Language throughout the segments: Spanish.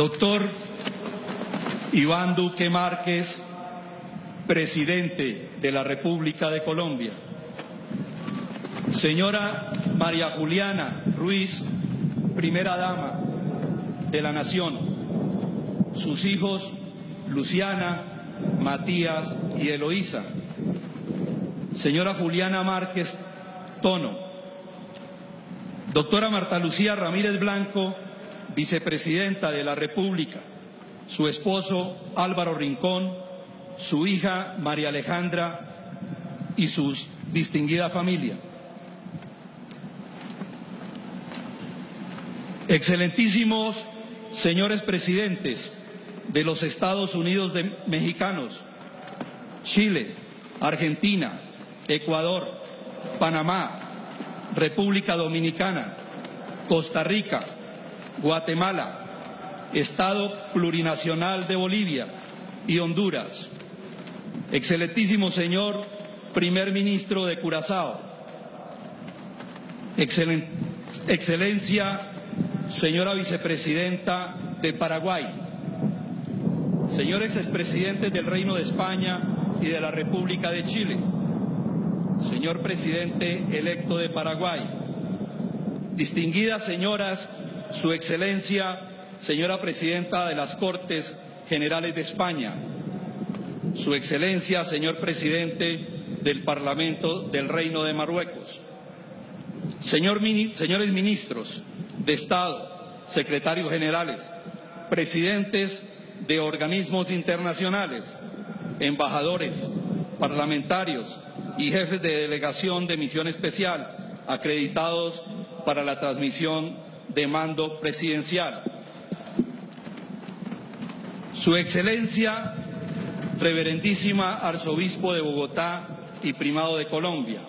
Doctor Iván Duque Márquez, presidente de la República de Colombia. Señora María Juliana Ruiz, primera dama de la Nación. Sus hijos Luciana, Matías y Eloísa. Señora Juliana Márquez Tono. Doctora Marta Lucía Ramírez Blanco, vicepresidenta de la República. Su esposo Álvaro Rincón, su hija María Alejandra y su distinguida familia. Excelentísimos señores presidentes de los Estados Unidos de Mexicanos, Chile, Argentina, Ecuador, Panamá, República Dominicana, Costa Rica, Guatemala, Estado Plurinacional de Bolivia y Honduras. Excelentísimo señor Primer Ministro de Curazao, Excelencia señora Vicepresidenta de Paraguay, señores expresidentes del Reino de España y de la República de Chile, señor presidente electo de Paraguay, distinguidas señoras, su excelencia, señora presidenta de las Cortes Generales de España, su excelencia, señor presidente del Parlamento del Reino de Marruecos, señor, señores ministros de Estado, secretarios generales, presidentes de organismos internacionales, embajadores, parlamentarios y jefes de delegación de misión especial acreditados para la transmisión de mando presidencial. Su Excelencia, Reverendísima Arzobispo de Bogotá y Primado de Colombia,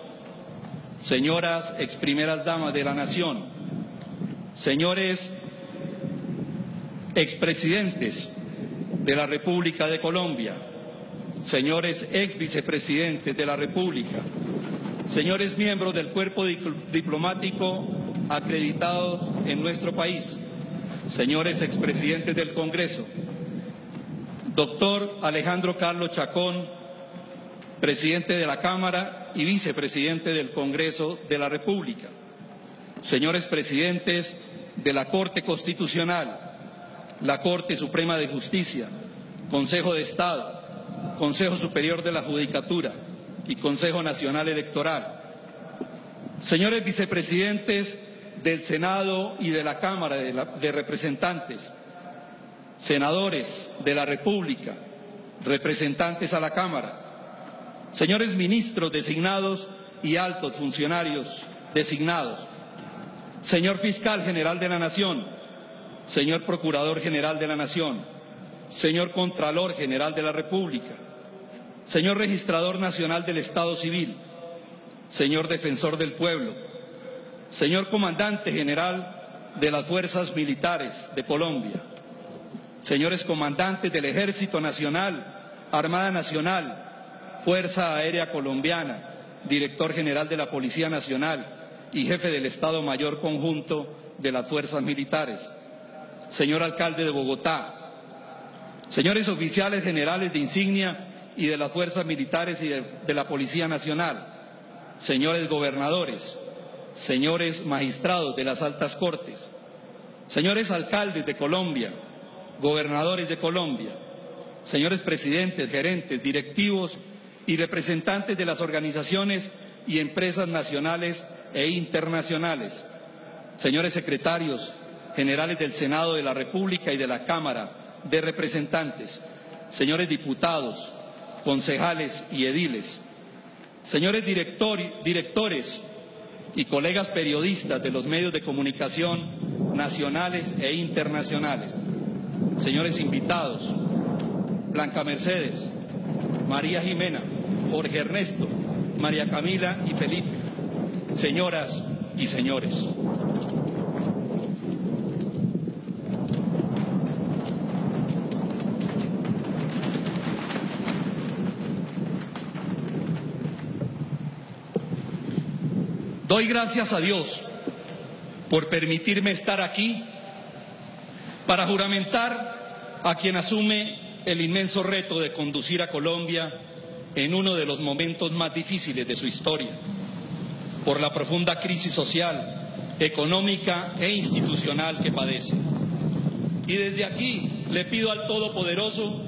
señoras ex primeras damas de la Nación, señores expresidentes de la República de Colombia, señores ex vicepresidentes de la República, señores miembros del cuerpo diplomático acreditados en nuestro país, señores expresidentes del Congreso, doctor Alejandro Carlos Chacón, presidente de la Cámara y vicepresidente del Congreso de la República, señores presidentes de la Corte Constitucional, la Corte Suprema de Justicia, Consejo de Estado, Consejo Superior de la Judicatura y Consejo Nacional Electoral. Señores vicepresidentes del Senado y de la Cámara de, Representantes, senadores de la República, representantes a la Cámara, señores ministros designados y altos funcionarios designados, señor fiscal general de la Nación, señor Procurador General de la Nación, señor Contralor General de la República, señor Registrador Nacional del Estado Civil, señor Defensor del Pueblo, señor Comandante General de las Fuerzas Militares de Colombia, señores Comandantes del Ejército Nacional, Armada Nacional, Fuerza Aérea Colombiana, Director General de la Policía Nacional y Jefe del Estado Mayor Conjunto de las Fuerzas Militares, señor alcalde de Bogotá, señores oficiales generales de insignia y de las fuerzas militares y de, la Policía Nacional, señores gobernadores, señores magistrados de las altas cortes, señores alcaldes de Colombia, gobernadores de Colombia, señores presidentes, gerentes, directivos y representantes de las organizaciones y empresas nacionales e internacionales, señores secretarios, generales del Senado de la República y de la Cámara de Representantes, señores diputados, concejales y ediles, señores directores y colegas periodistas de los medios de comunicación nacionales e internacionales, señores invitados, Blanca Mercedes, María Jimena, Jorge Ernesto, María Camila y Felipe, señoras y señores. Doy gracias a Dios por permitirme estar aquí para juramentar a quien asume el inmenso reto de conducir a Colombia en uno de los momentos más difíciles de su historia, por la profunda crisis social, económica e institucional que padece. Y desde aquí le pido al Todopoderoso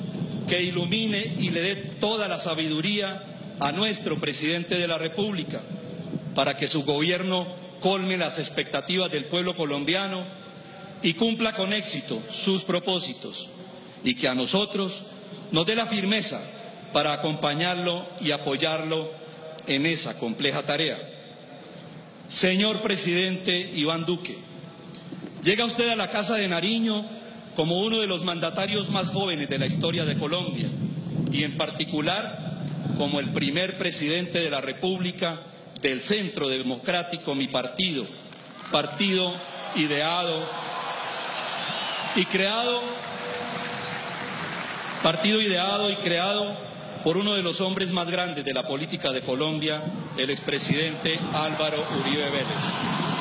que ilumine y le dé toda la sabiduría a nuestro presidente de la República para que su gobierno colme las expectativas del pueblo colombiano y cumpla con éxito sus propósitos y que a nosotros nos dé la firmeza para acompañarlo y apoyarlo en esa compleja tarea. Señor presidente Iván Duque, llega usted a la Casa de Nariño como uno de los mandatarios más jóvenes de la historia de Colombia y en particular como el primer presidente de la República del Centro Democrático, mi partido, partido ideado y creado, partido ideado y creado por uno de los hombres más grandes de la política de Colombia, el expresidente Álvaro Uribe Vélez.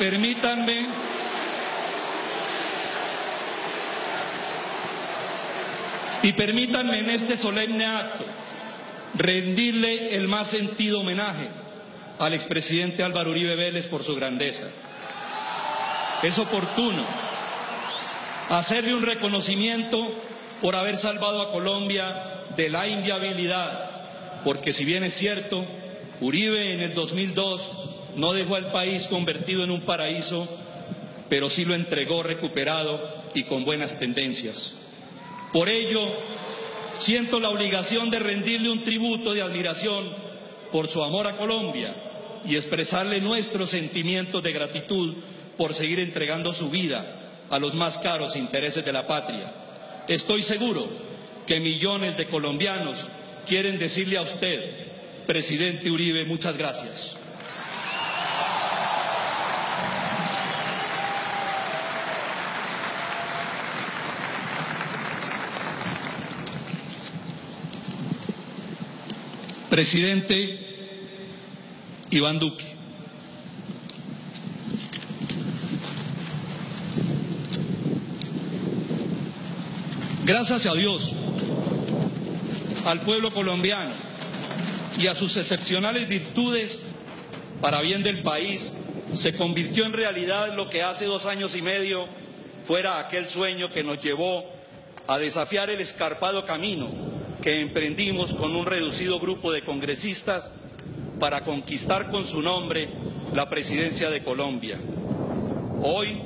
Permítanme y permítanme en este solemne acto rendirle el más sentido homenaje al expresidente Álvaro Uribe Vélez por su grandeza. Es oportuno hacerle un reconocimiento por haber salvado a Colombia de la inviabilidad, porque si bien es cierto, Uribe en el 2002 no dejó al país convertido en un paraíso, pero sí lo entregó recuperado y con buenas tendencias. Por ello, siento la obligación de rendirle un tributo de admiración por su amor a Colombia y expresarle nuestros sentimientos de gratitud por seguir entregando su vida a los más caros intereses de la patria. Estoy seguro que millones de colombianos quieren decirle a usted, presidente Uribe, muchas gracias. Presidente Iván Duque. Gracias a Dios, al pueblo colombiano y a sus excepcionales virtudes para bien del país, se convirtió en realidad lo que hace dos años y medio fuera aquel sueño que nos llevó a desafiar el escarpado camino que emprendimos con un reducido grupo de congresistas para conquistar con su nombre la presidencia de Colombia. Hoy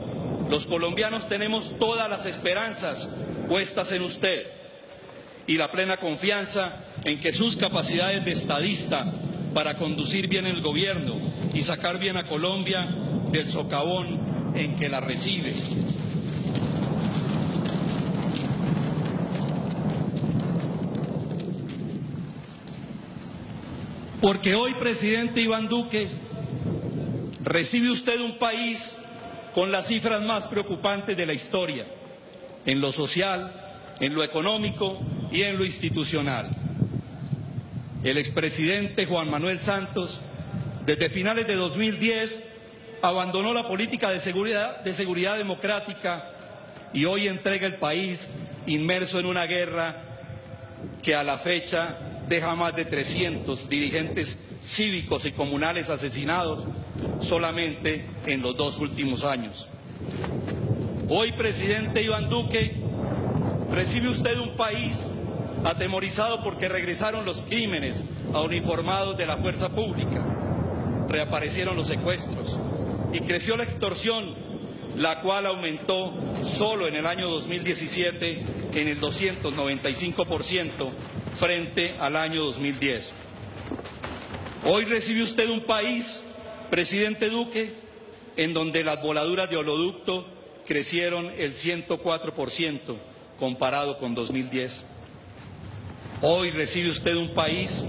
los colombianos tenemos todas las esperanzas puestas en usted y la plena confianza en que sus capacidades de estadista para conducir bien el gobierno y sacar bien a Colombia del socavón en que la recibe Porque hoy, presidente Iván Duque, recibe usted un país con las cifras más preocupantes de la historia, en lo social, en lo económico y en lo institucional. El expresidente Juan Manuel Santos, desde finales de 2010, abandonó la política de seguridad, de seguridad democrática y hoy entrega el país inmerso en una guerra que a la fecha deja más de 300 dirigentes cívicos y comunales asesinados solamente en los dos últimos años. Hoy, presidente Iván Duque, recibe usted un país atemorizado porque regresaron los crímenes a uniformados de la fuerza pública, reaparecieron los secuestros y creció la extorsión, la cual aumentó solo en el año 2017 en el 295% frente al año 2010. Hoy recibe usted un país, presidente Duque, en donde las voladuras de oleoducto crecieron el 104% comparado con 2010. Hoy recibe usted un país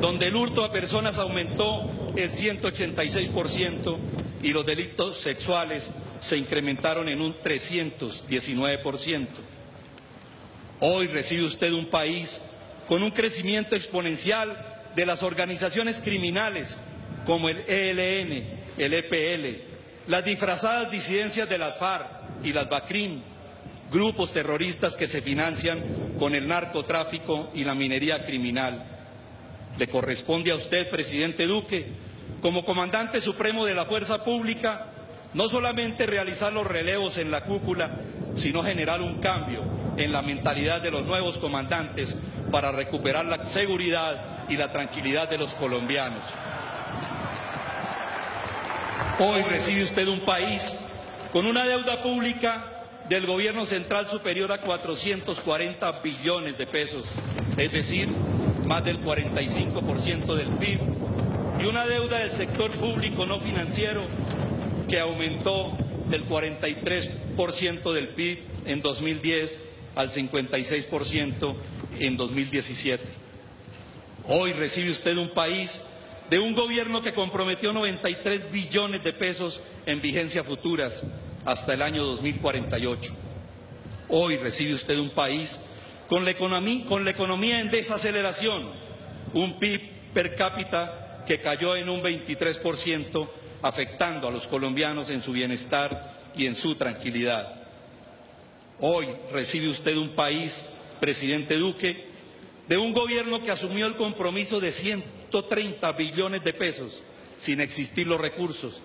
donde el hurto a personas aumentó el 186% y los delitos sexuales se incrementaron en un 319%. Hoy recibe usted un país con un crecimiento exponencial de las organizaciones criminales como el ELN, el EPL, las disfrazadas disidencias de las FARC y las BACRIM, grupos terroristas que se financian con el narcotráfico y la minería criminal. Le corresponde a usted, presidente Duque, como comandante supremo de la fuerza pública, no solamente realizar los relevos en la cúpula, sino generar un cambio en la mentalidad de los nuevos comandantes para recuperar la seguridad y la tranquilidad de los colombianos. Hoy recibe usted un país con una deuda pública del gobierno central superior a 440 billones de pesos, es decir, más del 45% del PIB, y una deuda del sector público no financiero que aumentó del 43% del PIB en 2010 al 56% en 2017. Hoy recibe usted un país de un gobierno que comprometió 93 billones de pesos en vigencia futuras hasta el año 2048. Hoy recibe usted un país con la economía, con la economía en desaceleración, un PIB per cápita que cayó en un 23%, afectando a los colombianos en su bienestar y en su tranquilidad. Hoy recibe usted un país, presidente Duque, de un gobierno que asumió el compromiso de 130 billones de pesos, sin existir los recursos,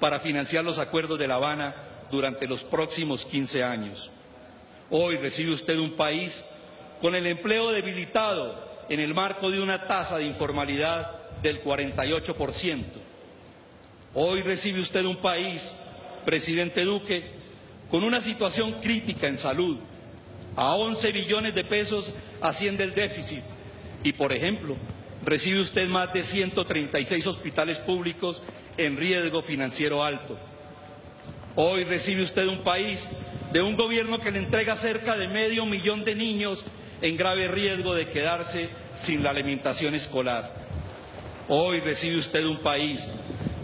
para financiar los acuerdos de La Habana durante los próximos 15 años. Hoy recibe usted un país con el empleo debilitado en el marco de una tasa de informalidad del 48%. Hoy recibe usted un país, presidente Duque, con una situación crítica en salud. A 11 billones de pesos asciende el déficit y, por ejemplo, recibe usted más de 136 hospitales públicos en riesgo financiero alto. Hoy recibe usted un país de un gobierno que le entrega cerca de medio millón de niños en grave riesgo de quedarse sin la alimentación escolar. Hoy recibe usted un país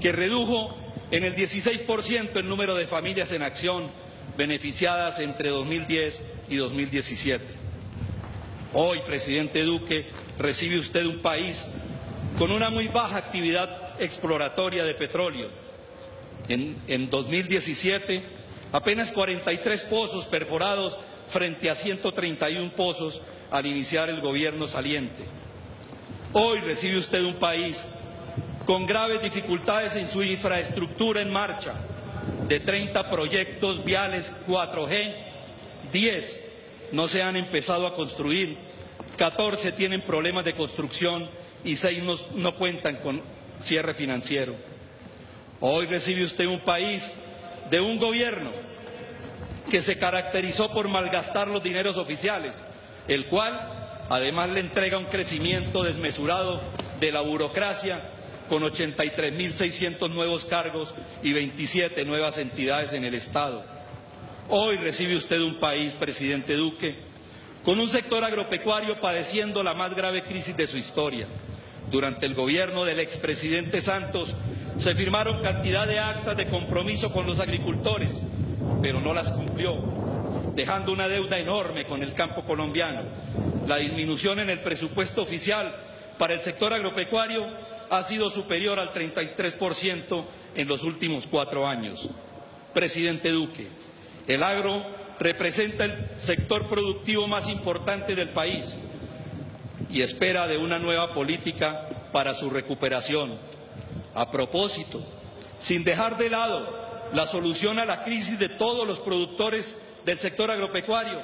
que redujo en el 16% el número de familias en acción beneficiadas entre 2010 y 2017. Hoy, presidente Duque, recibe usted un país con una muy baja actividad exploratoria de petróleo. En, en 2017, apenas 43 pozos perforados frente a 131 pozos al iniciar el gobierno saliente. Hoy recibe usted un país con graves dificultades en su infraestructura en marcha, de 30 proyectos viales 4G, 10 no se han empezado a construir, 14 tienen problemas de construcción y 6 no, no cuentan con cierre financiero. Hoy recibe usted un país de un gobierno que se caracterizó por malgastar los dineros oficiales, el cual además le entrega un crecimiento desmesurado de la burocracia con 83.600 nuevos cargos y 27 nuevas entidades en el Estado. Hoy recibe usted un país, presidente Duque, con un sector agropecuario padeciendo la más grave crisis de su historia. Durante el gobierno del expresidente Santos se firmaron cantidad de actas de compromiso con los agricultores, pero no las cumplió, dejando una deuda enorme con el campo colombiano. La disminución en el presupuesto oficial para el sector agropecuario ha sido superior al 33% en los últimos cuatro años. Presidente Duque, el agro representa el sector productivo más importante del país y espera de una nueva política para su recuperación. A propósito, sin dejar de lado la solución a la crisis de todos los productores del sector agropecuario,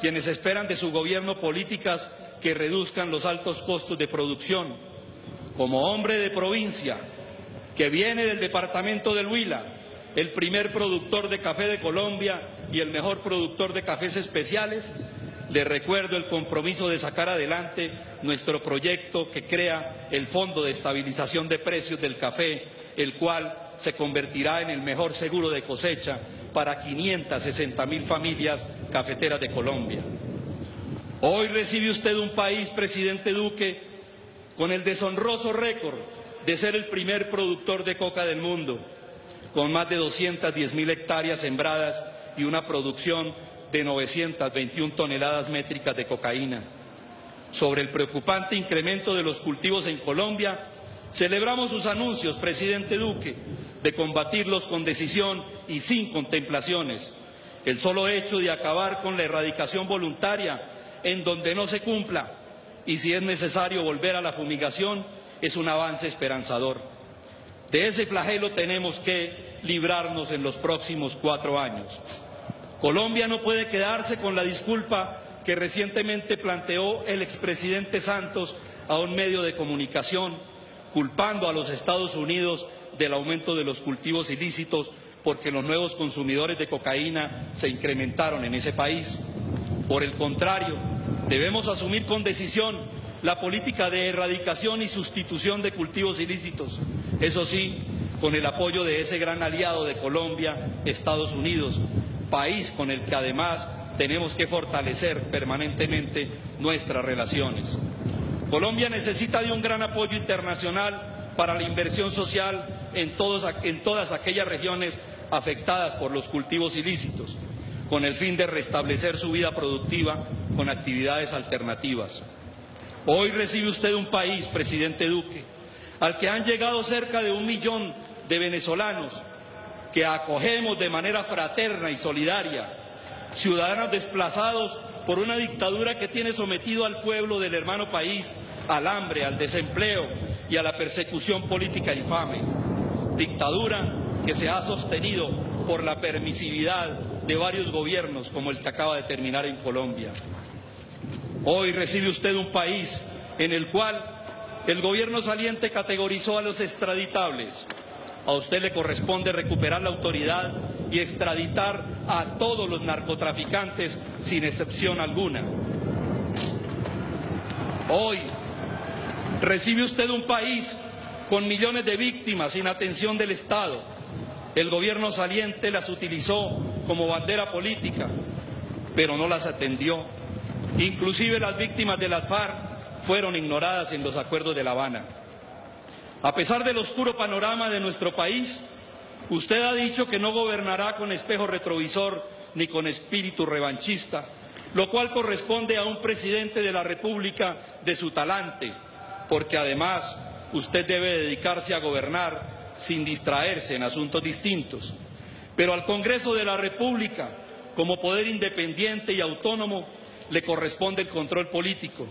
quienes esperan de su gobierno políticas que reduzcan los altos costos de producción. Como hombre de provincia, que viene del departamento del Huila, el primer productor de café de Colombia y el mejor productor de cafés especiales, le recuerdo el compromiso de sacar adelante nuestro proyecto que crea el Fondo de Estabilización de Precios del Café, el cual se convertirá en el mejor seguro de cosecha para 560 mil familias cafeteras de Colombia. Hoy recibe usted un país, presidente Duque, con el deshonroso récord de ser el primer productor de coca del mundo con más de 210 mil hectáreas sembradas y una producción de 921 toneladas métricas de cocaína. Sobre el preocupante incremento de los cultivos en Colombia, celebramos sus anuncios, presidente Duque, de combatirlos con decisión y sin contemplaciones. El solo hecho de acabar con la erradicación voluntaria en donde no se cumpla y si es necesario volver a la fumigación es un avance esperanzador. De ese flagelo tenemos que librarnos en los próximos cuatro años. Colombia no puede quedarse con la disculpa que recientemente planteó el expresidente Santos a un medio de comunicación, culpando a los Estados Unidos del aumento de los cultivos ilícitos porque los nuevos consumidores de cocaína se incrementaron en ese país. Por el contrario, debemos asumir con decisión la política de erradicación y sustitución de cultivos ilícitos, eso sí, con el apoyo de ese gran aliado de Colombia, Estados Unidos, país con el que además tenemos que fortalecer permanentemente nuestras relaciones. Colombia necesita de un gran apoyo internacional para la inversión social en, en todas aquellas regiones afectadas por los cultivos ilícitos, con el fin de restablecer su vida productiva con actividades alternativas. Hoy recibe usted un país, presidente Duque, al que han llegado cerca de un millón de venezolanos que acogemos de manera fraterna y solidaria, ciudadanos desplazados por una dictadura que tiene sometido al pueblo del hermano país al hambre, al desempleo y a la persecución política infame. Dictadura que se ha sostenido por la permisividad de varios gobiernos como el que acaba de terminar en Colombia. Hoy recibe usted un país en el cual el gobierno saliente categorizó a los extraditables. A usted le corresponde recuperar la autoridad y extraditar a todos los narcotraficantes sin excepción alguna. Hoy Recibe usted un país con millones de víctimas sin atención del Estado. El gobierno saliente las utilizó como bandera política, pero no las atendió. Inclusive las víctimas de las FARC fueron ignoradas en los acuerdos de La Habana. A pesar del oscuro panorama de nuestro país, usted ha dicho que no gobernará con espejo retrovisor ni con espíritu revanchista, lo cual corresponde a un presidente de la República de su talante, porque además usted debe dedicarse a gobernar sin distraerse en asuntos distintos. Pero al Congreso de la República, como poder independiente y autónomo, le corresponde el control político.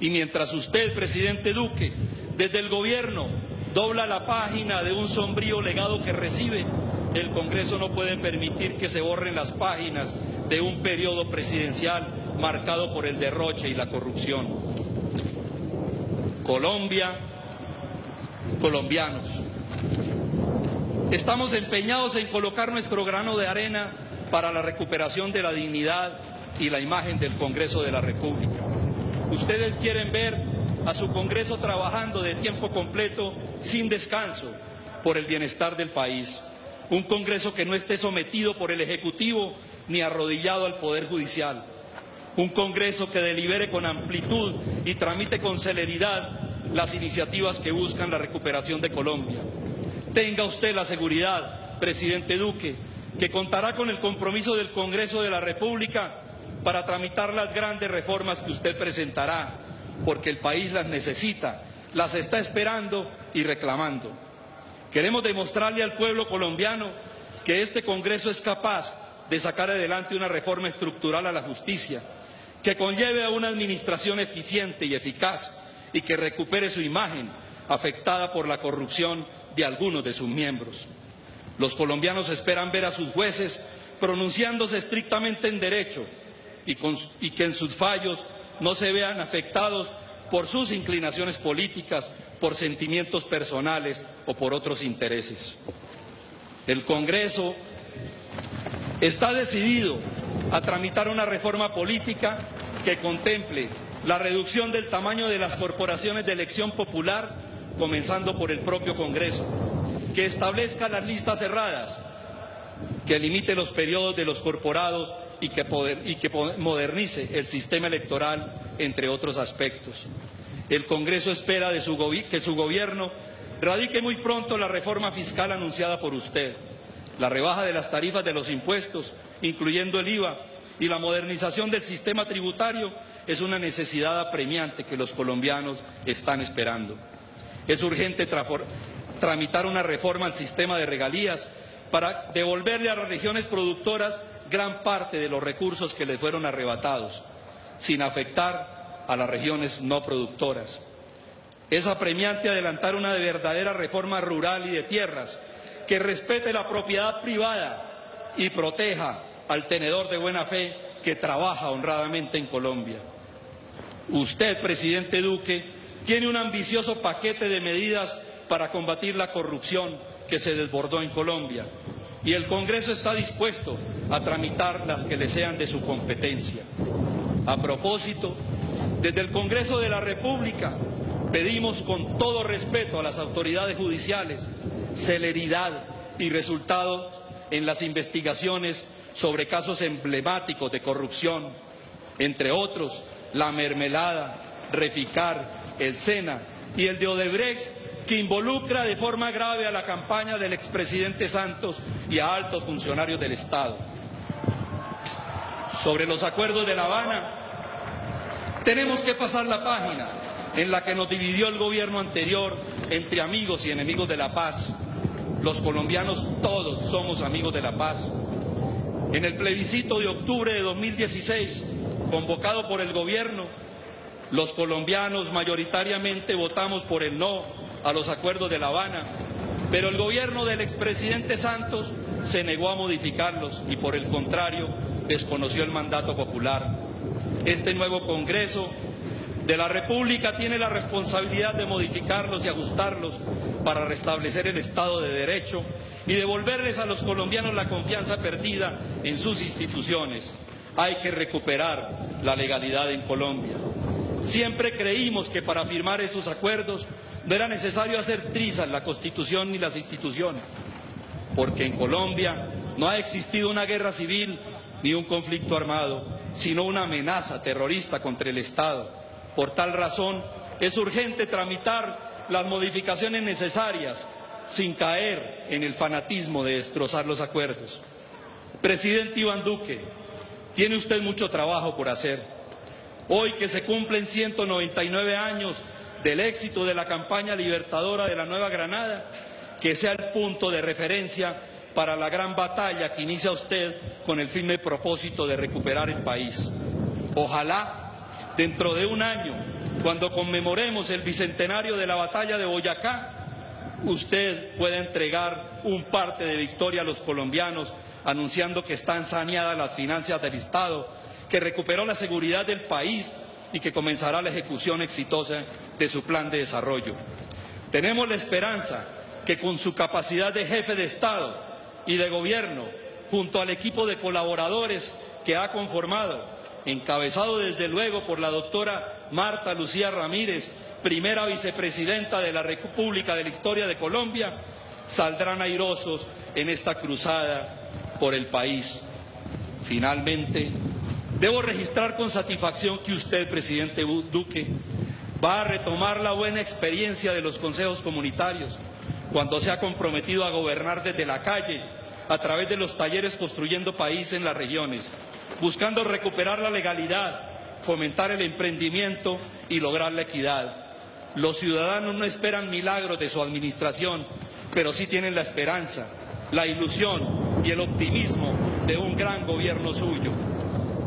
Y mientras usted, presidente Duque, desde el gobierno dobla la página de un sombrío legado que recibe, el Congreso no puede permitir que se borren las páginas de un periodo presidencial marcado por el derroche y la corrupción. Colombia, colombianos. Estamos empeñados en colocar nuestro grano de arena para la recuperación de la dignidad y la imagen del Congreso de la República. Ustedes quieren ver a su Congreso trabajando de tiempo completo, sin descanso, por el bienestar del país. Un Congreso que no esté sometido por el Ejecutivo ni arrodillado al Poder Judicial un Congreso que delibere con amplitud y tramite con celeridad las iniciativas que buscan la recuperación de Colombia. Tenga usted la seguridad, presidente Duque, que contará con el compromiso del Congreso de la República para tramitar las grandes reformas que usted presentará, porque el país las necesita, las está esperando y reclamando. Queremos demostrarle al pueblo colombiano que este Congreso es capaz de sacar adelante una reforma estructural a la justicia, que conlleve a una administración eficiente y eficaz y que recupere su imagen afectada por la corrupción de algunos de sus miembros. Los colombianos esperan ver a sus jueces pronunciándose estrictamente en derecho y, que en sus fallos no se vean afectados por sus inclinaciones políticas, por sentimientos personales o por otros intereses. El Congreso está decidido a tramitar una reforma política que contemple la reducción del tamaño de las corporaciones de elección popular, comenzando por el propio Congreso, que establezca las listas cerradas, que limite los periodos de los corporados y que, y que modernice el sistema electoral, entre otros aspectos. El Congreso espera de su que su gobierno radique muy pronto la reforma fiscal anunciada por usted, la rebaja de las tarifas de los impuestos, incluyendo el IVA, y la modernización del sistema tributario es una necesidad apremiante que los colombianos están esperando. Es urgente tramitar una reforma al sistema de regalías para devolverle a las regiones productoras gran parte de los recursos que les fueron arrebatados, sin afectar a las regiones no productoras. Es apremiante adelantar una verdadera reforma rural y de tierras que respete la propiedad privada y proteja al tenedor de buena fe que trabaja honradamente en Colombia. Usted, presidente Duque, tiene un ambicioso paquete de medidas para combatir la corrupción que se desbordó en Colombia y el Congreso está dispuesto a tramitar las que le sean de su competencia. A propósito, desde el Congreso de la República pedimos con todo respeto a las autoridades judiciales celeridad y resultados en las investigaciones sobre casos emblemáticos de corrupción, entre otros la mermelada, Reficar, el SENA y el de Odebrecht, que involucra de forma grave a la campaña del expresidente Santos y a altos funcionarios del Estado. Sobre los acuerdos de La Habana, tenemos que pasar la página en la que nos dividió el gobierno anterior entre amigos y enemigos de la paz. Los colombianos todos somos amigos de la paz. En el plebiscito de octubre de 2016, convocado por el gobierno, los colombianos mayoritariamente votamos por el no a los acuerdos de La Habana, pero el gobierno del expresidente Santos se negó a modificarlos y por el contrario desconoció el mandato popular. Este nuevo Congreso de la República tiene la responsabilidad de modificarlos y ajustarlos para restablecer el Estado de Derecho y devolverles a los colombianos la confianza perdida en sus instituciones. Hay que recuperar la legalidad en Colombia. Siempre creímos que para firmar esos acuerdos no era necesario hacer trizas la Constitución ni las instituciones, porque en Colombia no ha existido una guerra civil ni un conflicto armado, sino una amenaza terrorista contra el Estado. Por tal razón, es urgente tramitar las modificaciones necesarias sin caer en el fanatismo de destrozar los acuerdos. Presidente Iván Duque, tiene usted mucho trabajo por hacer. Hoy que se cumplen 199 años del éxito de la campaña libertadora de la Nueva Granada, que sea el punto de referencia para la gran batalla que inicia usted con el firme propósito de recuperar el país. Ojalá dentro de un año, cuando conmemoremos el bicentenario de la batalla de Boyacá, usted pueda entregar un parte de victoria a los colombianos, anunciando que están saneadas las finanzas del Estado, que recuperó la seguridad del país y que comenzará la ejecución exitosa de su plan de desarrollo. Tenemos la esperanza que con su capacidad de jefe de Estado y de gobierno, junto al equipo de colaboradores que ha conformado, encabezado desde luego por la doctora Marta Lucía Ramírez, primera vicepresidenta de la República de la Historia de Colombia, saldrán airosos en esta cruzada por el país. Finalmente, Debo registrar con satisfacción que usted, presidente Duque, va a retomar la buena experiencia de los consejos comunitarios cuando se ha comprometido a gobernar desde la calle a través de los talleres construyendo país en las regiones, buscando recuperar la legalidad, fomentar el emprendimiento y lograr la equidad. Los ciudadanos no esperan milagros de su administración, pero sí tienen la esperanza, la ilusión y el optimismo de un gran gobierno suyo.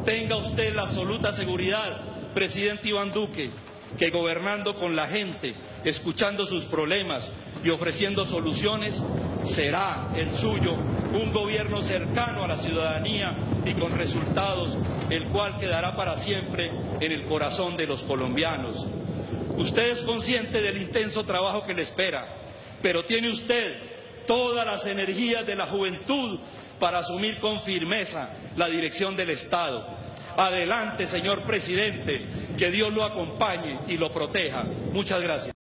Tenga usted la absoluta seguridad, presidente Iván Duque, que gobernando con la gente, escuchando sus problemas y ofreciendo soluciones, será el suyo un gobierno cercano a la ciudadanía y con resultados, el cual quedará para siempre en el corazón de los colombianos. Usted es consciente del intenso trabajo que le espera, pero tiene usted todas las energías de la juventud para asumir con firmeza la dirección del Estado. Adelante, señor presidente, que Dios lo acompañe y lo proteja. Muchas gracias.